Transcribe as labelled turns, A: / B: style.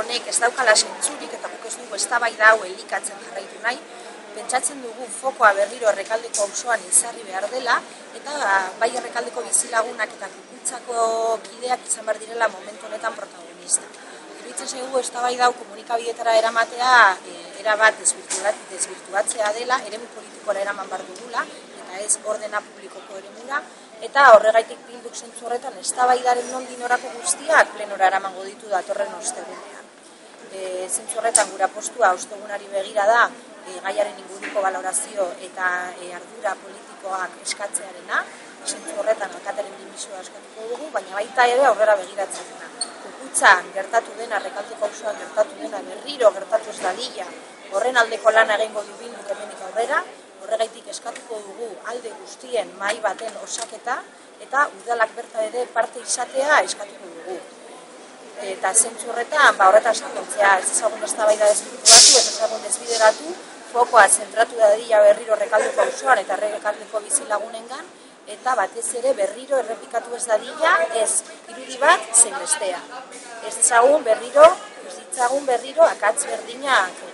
A: honek ez daukala sentzurik eta guk ez dugu eztabaida hau elikatzen jarraitu nahi, pentsatzen dugu fokoa berriro errekaldeko auzoan izarri behar dela, eta bai errekaldeko bizilagunak eta kukutzako kideak izan behar direla momentu honetan protagonista. Iruditzen zaigu eztabaida hau komunikabietara eramatea e, erabat desbirtuatzea dela, eremu politikora eraman behar dugula, eta ez ordena publikoko eremura, eta horregaitik bilduk zentzu horretan eztabaidaren nondin orako guztiak plenora eramango ditu datorren ostegunean. E, horretan gura postua ostegunari begira da e, gaiaren inguruko valorazio eta e, ardura politikoak eskatzearena, zentzu horretan alkateren dimisioa eskatuko dugu, baina baita ere aurrera begiratzen dena. Kukutzan gertatu dena, rekaltuko auzoan gertatu dena, berriro gertatu ez dadila, horren aldeko lan egingo du bilduk hemenik aurrera, horregaitik eskatuko dugu alde guztien mai baten osaketa eta udalak berta ere parte izatea eskatuko dugu. Eta zentzu horretan, ba horretan sakontzea, ez ezagun eztabaida desbirtuatu, ez ezagun desbideratu, fokoa zentratu da dira berriro rekalduko auzoan eta rekalduko bizilagunengan, eta batez ere berriro errepikatu ez dadila, ez irudi bat zein bestea. Ez ezagun berriro, ez ditzagun berriro akatz berdinak